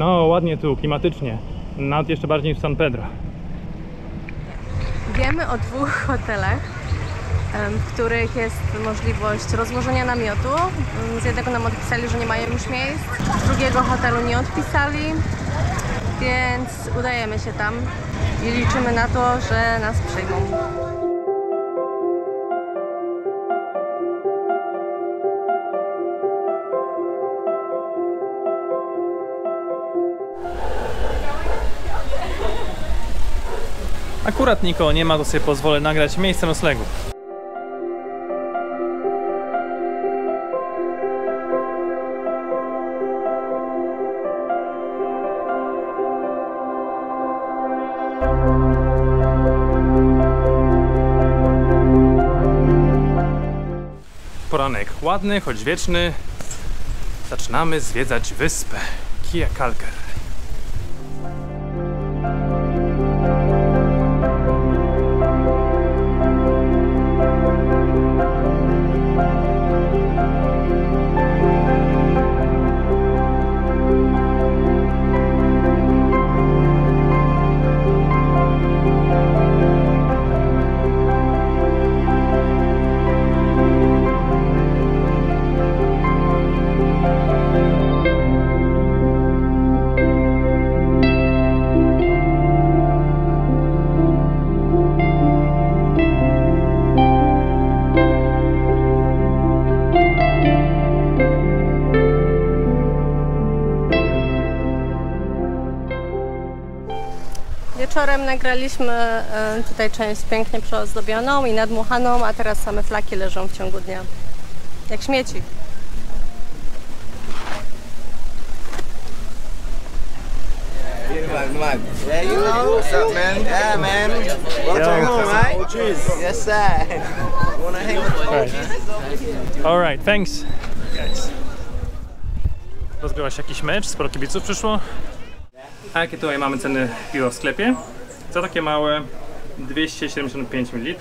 No, ładnie tu, klimatycznie. Nawet jeszcze bardziej niż San Pedro. Wiemy o dwóch hotelach, w których jest możliwość rozłożenia namiotu. Mm, Z jednego nam odpisali, że nie mają już miejsc, z drugiego hotelu nie odpisali, więc udajemy się tam i liczymy na to, że nas przyjmą. Akurat nikogo nie ma, to sobie pozwolę nagrać miejsce noclegu. Poranek ładny, choć wieczny. Zaczynamy zwiedzać wyspę Kia Kalker. Wieczorem nagraliśmy e, tutaj część pięknie przeozdobioną i nadmuchaną, a teraz same flaki leżą w ciągu dnia. Jak śmieci. Yeah, you know. What's up, man? Yeah, man. Welcome home, right? Yes, sir. Wanna hang with the OGs? Alright, thanks. Guys. Rozgrywa się jakiś mecz, sporo kibiców przyszło. A jakie tutaj mamy ceny piwa w sklepie? Za takie małe 275 ml,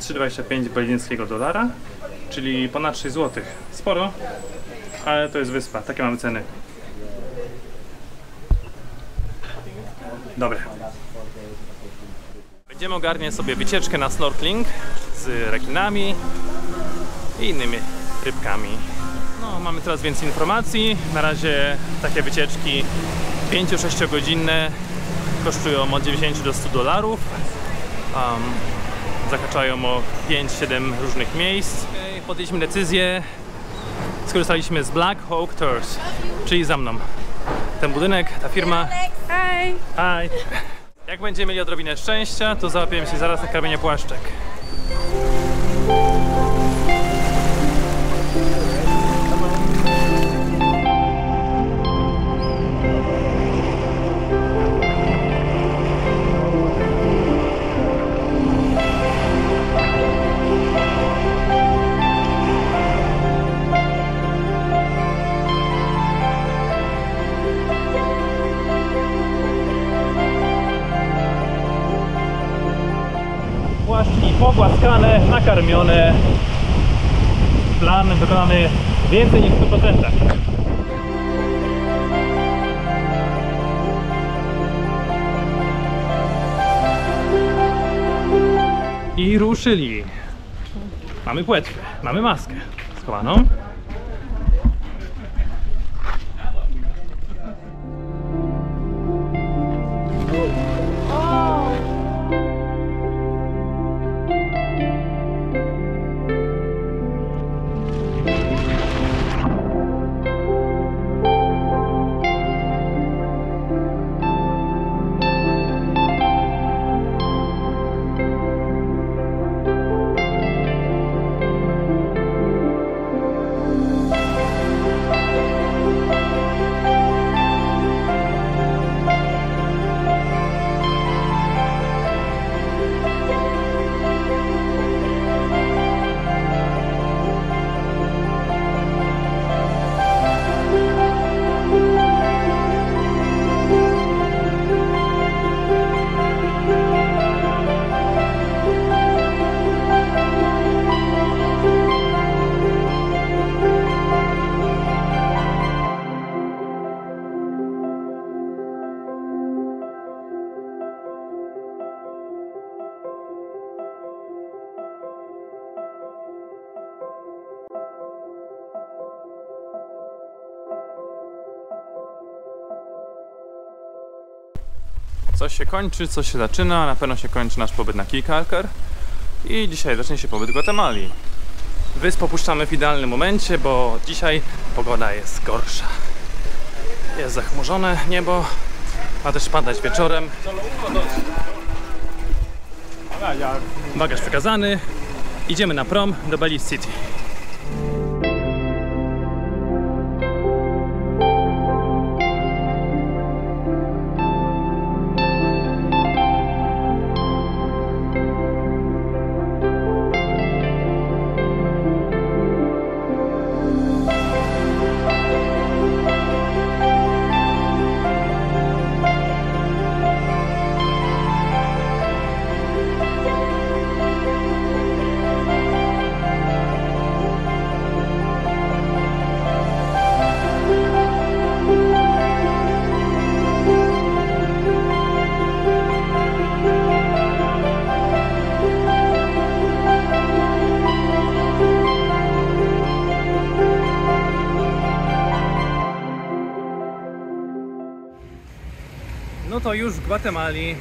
3,25 berlińskiego dolara, czyli ponad 6 zł. Sporo, ale to jest wyspa, takie mamy ceny. Dobre. Będziemy ogarniać sobie wycieczkę na snorkeling z rekinami i innymi rybkami. No, mamy coraz więcej informacji. Na razie takie wycieczki 5-6 godzinne kosztują od 90 do 100 dolarów. Um, zahaczają o 5-7 różnych miejsc. Podjęliśmy decyzję. Skorzystaliśmy z Black Hawk Tours, czyli za mną. Ten budynek, ta firma. Hej! Hi. Jak będziemy mieli odrobinę szczęścia, to załapiemy się zaraz na kamienie płaszczek. Pogłaskane, nakarmione. Plan wykonany więcej niż w 100%. I ruszyli. Mamy płetwę, mamy maskę schowaną. Coś się kończy, coś się zaczyna. Na pewno się kończy nasz pobyt na Keykalker. I dzisiaj zacznie się pobyt w Gwatemali. Wysp opuszczamy w idealnym momencie, bo dzisiaj pogoda jest gorsza. Jest zachmurzone niebo, ma też padać wieczorem. Bagaż przekazany. Idziemy na prom do Belize City. No to już w Gwatemali